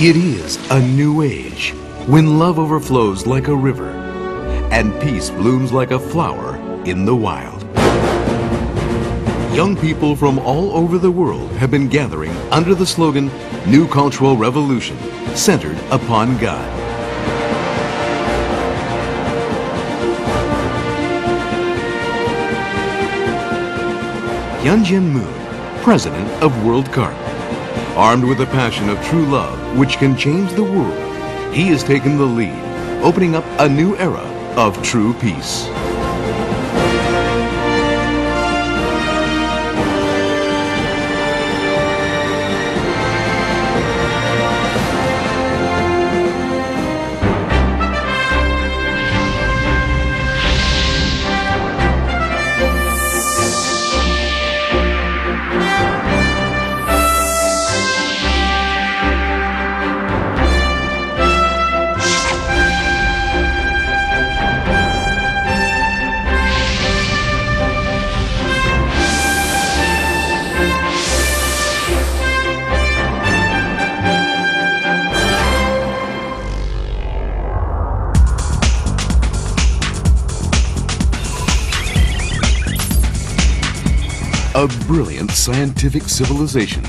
It is a new age when love overflows like a river and peace blooms like a flower in the wild. Young people from all over the world have been gathering under the slogan New Cultural Revolution, centered upon God. Hyunjin Moon, president of World Carp. Armed with a passion of true love which can change the world, he has taken the lead, opening up a new era of true peace. Brilliant scientific civilization.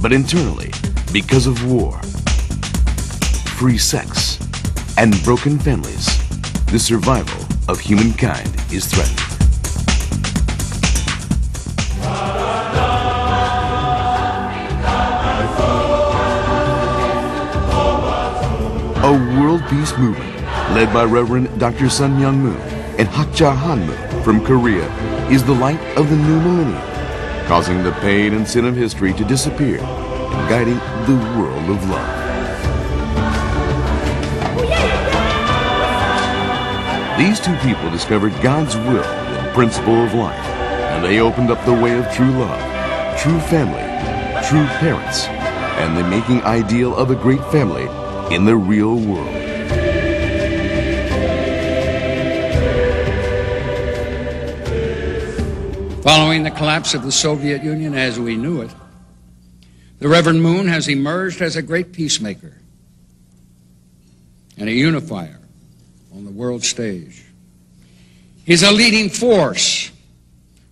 But internally, because of war, free sex, and broken families, the survival of humankind is threatened. A world peace movement led by Reverend Dr. Sun Myung Moon and Hakja Han Moon from Korea is the light of the new millennium, causing the pain and sin of history to disappear and guiding the world of love. These two people discovered God's will and principle of life, and they opened up the way of true love, true family, true parents, and the making ideal of a great family in the real world. Following the collapse of the Soviet Union as we knew it, the Reverend Moon has emerged as a great peacemaker and a unifier on the world stage. He's a leading force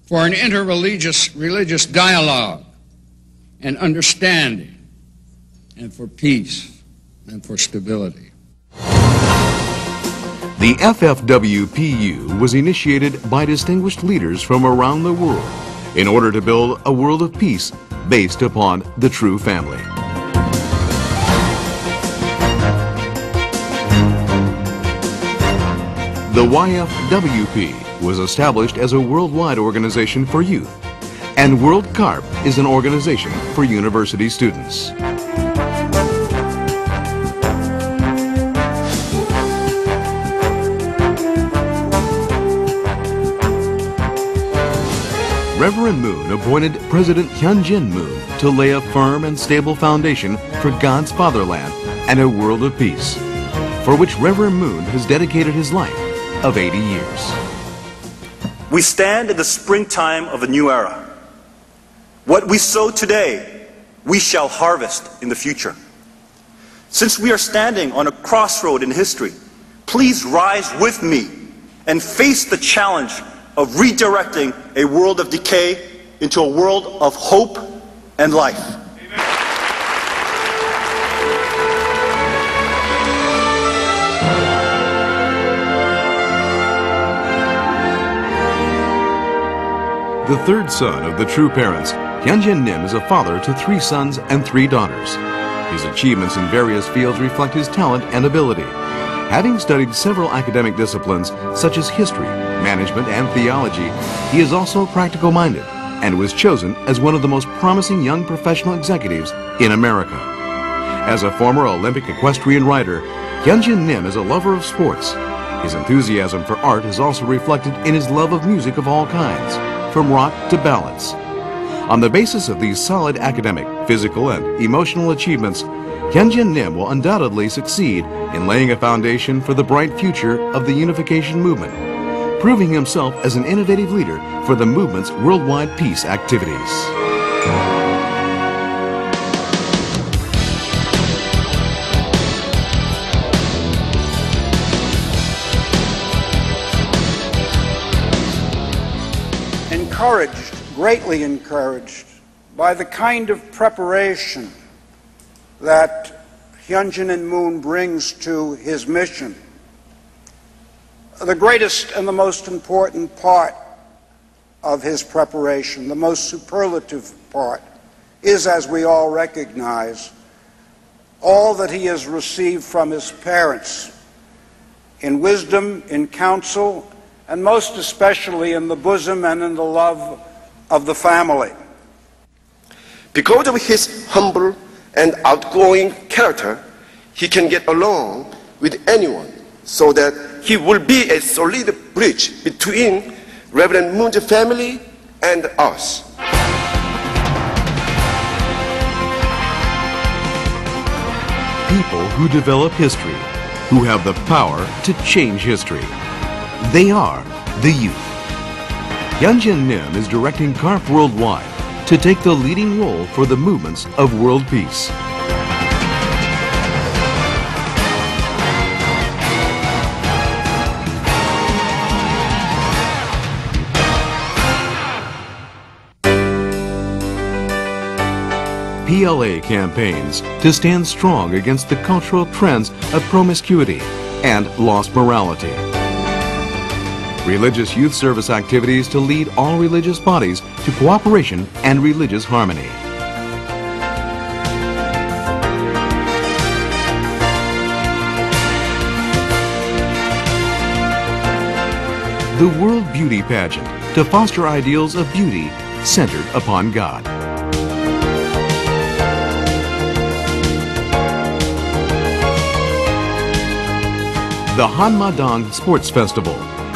for an interreligious religious dialogue and understanding and for peace and for stability. The FFWPU was initiated by distinguished leaders from around the world in order to build a world of peace based upon the true family. The YFWP was established as a worldwide organization for youth, and World CARP is an organization for university students. Reverend Moon appointed President Hyunjin Moon to lay a firm and stable foundation for God's fatherland and a world of peace, for which Reverend Moon has dedicated his life of 80 years. We stand in the springtime of a new era. What we sow today, we shall harvest in the future. Since we are standing on a crossroad in history, please rise with me and face the challenge of redirecting a world of decay into a world of hope and life. The third son of the true parents, Hyunjin Nim is a father to three sons and three daughters. His achievements in various fields reflect his talent and ability. Having studied several academic disciplines such as history, management, and theology, he is also practical minded and was chosen as one of the most promising young professional executives in America. As a former Olympic equestrian rider, Hyunjin Nim is a lover of sports. His enthusiasm for art is also reflected in his love of music of all kinds, from rock to ballads. On the basis of these solid academic, physical, and emotional achievements, Hyunjin Nim will undoubtedly succeed in laying a foundation for the bright future of the unification movement, proving himself as an innovative leader for the movement's worldwide peace activities. encouraged, greatly encouraged, by the kind of preparation that Hyunjin and Moon brings to his mission. The greatest and the most important part of his preparation, the most superlative part, is, as we all recognize, all that he has received from his parents in wisdom, in counsel, and most especially in the bosom and in the love of the family. Because of his humble and outgoing character, he can get along with anyone so that he will be a solid bridge between Reverend Moon's family and us. People who develop history, who have the power to change history. They are the youth. Hyunjin Nim is directing CARP Worldwide to take the leading role for the movements of world peace. PLA campaigns to stand strong against the cultural trends of promiscuity and lost morality. Religious youth service activities to lead all religious bodies to cooperation and religious harmony. The World Beauty Pageant to foster ideals of beauty centered upon God. The Hanmadang Sports Festival,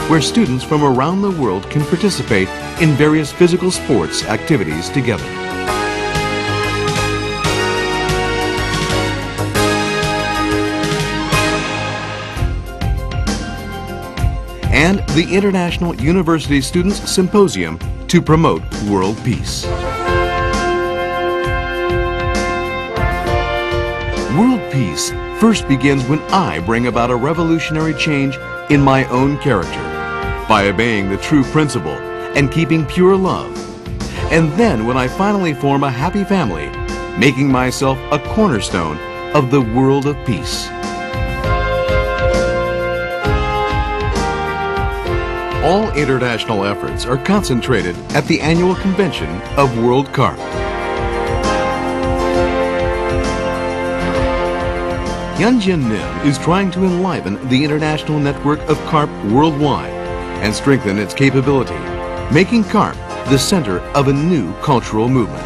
where students from around the world can participate in various physical sports activities together. And the International University Students Symposium to promote world peace. World peace first begins when I bring about a revolutionary change in my own character by obeying the true principle and keeping pure love. And then when I finally form a happy family, making myself a cornerstone of the world of peace. All international efforts are concentrated at the annual convention of World CARP. Hyunjin Nim is trying to enliven the international network of CARP worldwide and strengthen its capability, making CARP the center of a new cultural movement.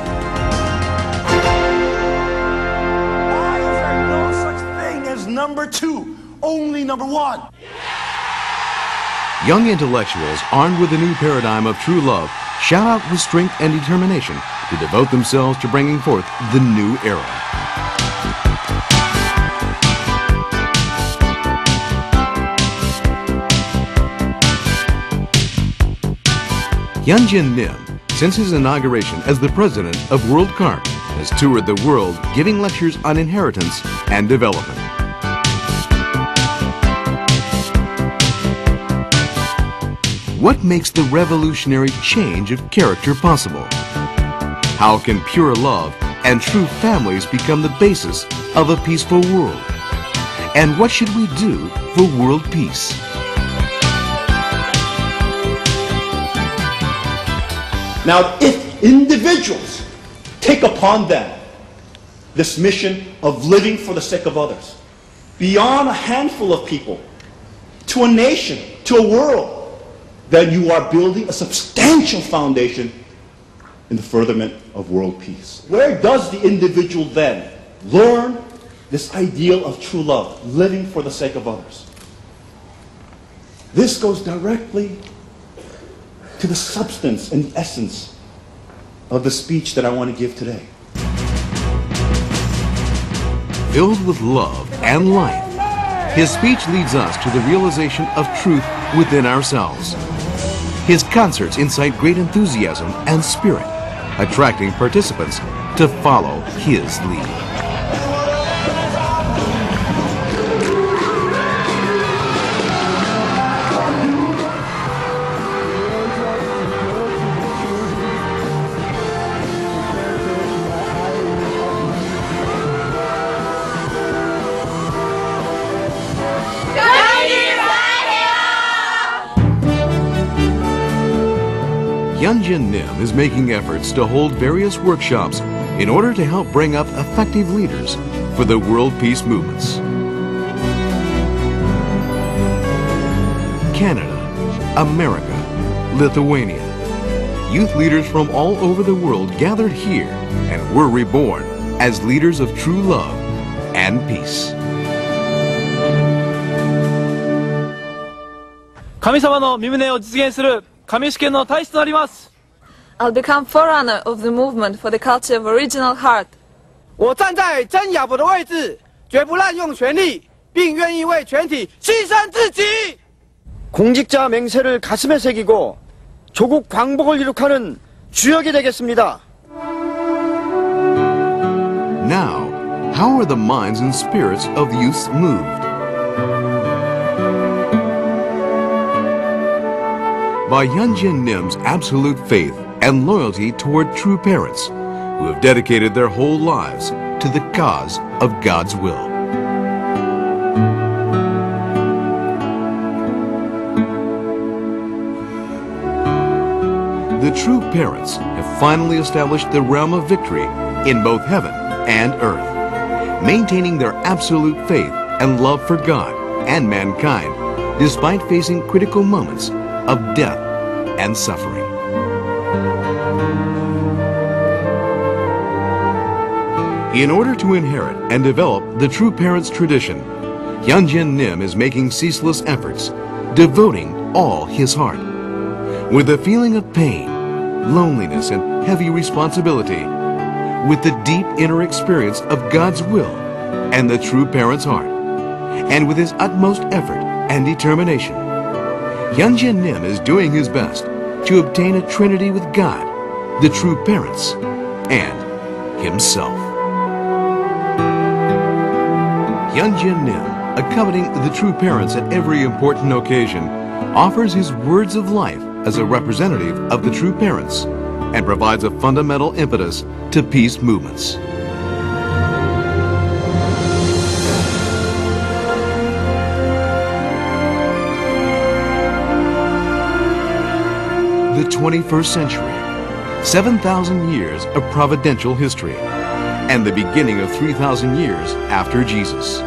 Why is there no such thing as number two? Only number one. Young intellectuals armed with a new paradigm of true love shout out with strength and determination to devote themselves to bringing forth the new era. Hyunjin Nim, since his inauguration as the president of World CARP, has toured the world giving lectures on inheritance and development. What makes the revolutionary change of character possible? How can pure love and true families become the basis of a peaceful world? And what should we do for world peace? Now, if individuals take upon them this mission of living for the sake of others, beyond a handful of people, to a nation, to a world, then you are building a substantial foundation in the furtherment of world peace. Where does the individual then learn this ideal of true love, living for the sake of others? This goes directly to the substance and essence of the speech that I want to give today. Filled with love and life, his speech leads us to the realization of truth within ourselves. His concerts incite great enthusiasm and spirit, attracting participants to follow his lead. Hyunjin Nim is making efforts to hold various workshops in order to help bring up effective leaders for the world peace movements. Canada, America, Lithuania. Youth leaders from all over the world gathered here and were reborn as leaders of true love and peace. 神様の身旨を実現する 神主権の大使となります I'll become forerunner of the movement for the culture of original heart. 我站在真亚伯的位置，绝不滥用权力，并愿意为全体牺牲自己。 공직자 맹세를 가슴에 새기고 조국 광복을 이룩하는 주역이 되겠습니다. Now, how are the minds and spirits of youths moved? By Hyunjin Nim's absolute faith and loyalty toward true parents who have dedicated their whole lives to the cause of God's will. The true parents have finally established the realm of victory in both heaven and earth, maintaining their absolute faith and love for God and mankind despite facing critical moments of death and suffering. In order to inherit and develop the true parents' tradition, Hyunjin Nim is making ceaseless efforts, devoting all his heart. With a feeling of pain, loneliness, and heavy responsibility, with the deep inner experience of God's will and the true parent's heart, and with his utmost effort and determination, Hyunjin Nim is doing his best to obtain a trinity with God, the true parents, and himself. Hyunjin Nim, accompanying the true parents at every important occasion, offers his words of life as a representative of the true parents and provides a fundamental impetus to peace movements. The 21st century, 7,000 years of providential history, and the beginning of 3,000 years after Jesus.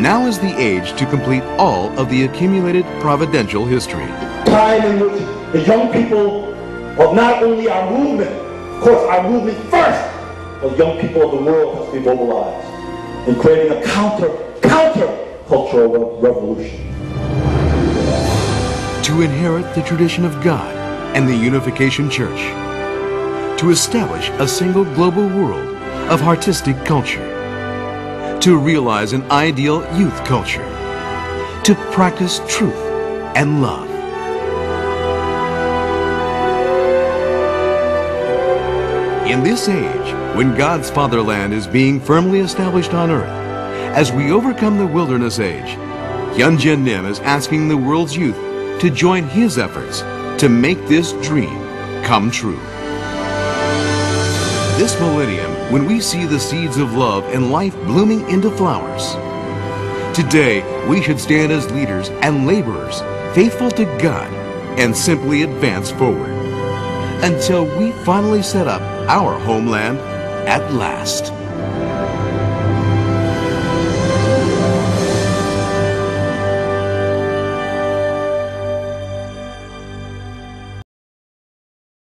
Now is the age to complete all of the accumulated providential history. Time in which the young people of not only our movement, of course our movement first, but young people of the world has been mobilized in creating a counter, counter cultural revolution. To inherit the tradition of God and the Unification Church. To establish a single global world of artistic culture. To realize an ideal youth culture. To practice truth and love. In this age, when God's fatherland is being firmly established on earth, as we overcome the wilderness age, Hyunjin Nim is asking the world's youth to join his efforts to make this dream come true. This millennium, when we see the seeds of love and life blooming into flowers, today we should stand as leaders and laborers, faithful to God, and simply advance forward until we finally set up our homeland at last.